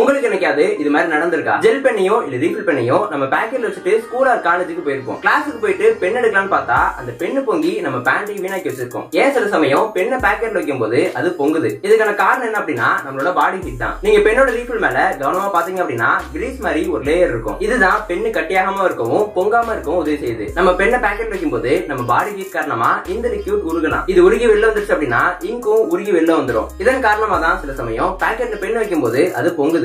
உங்களுக்கு என்னைக்காவது இது மாதிரி நடந்திருக்கா? ஜெல் பெண்ணையோ இல்ல ரீஃபில் பெண்ணையோ நம்ம பேக்கெட்ல வச்சுட்டு ஸ்கூல் ஆர் காலேஜுக்கு போயிருப்போம். கிளாஸுக்கு போயிட்டு பெண் எடுக்கலாம்னு பார்த்தா அந்த பெண்ணு பொங்கி நம்ம பேண்டை வீணாக்கி வச்சிருக்கோம். ஏன் சில சமயம் பெண்ணை பேக்கெட்ல வைக்கும் போது அது பொங்குது. இதுக்கான காரணம் என்ன அப்படின்னா நம்மளோட பாடி ஹீட் தான். நீங்க பெண்ணோட ரீஃபில் மேல கவனமா பாத்தீங்க அப்படின்னா கிரீஸ் மாதிரி ஒரு லேயர் இருக்கும். இதுதான் பெண்ணு கட்டியாகாம இருக்கவும் பொங்காம இருக்கவும் உதவி செய்யுது. நம்ம பெண்ணை பேக்கெட் வைக்கும் போது நம்ம பாடி ஹீட் காரணமா இந்த லிக்யூட் உருகலாம். இது உருகி வெளில வந்துருச்சு அப்படின்னா இங்கும் உருகி வெளில வந்துடும் இதன் காரணமா தான் சில சமயம் பேக்கெட்ல பெண் வைக்கும் போது அது பொங்குது.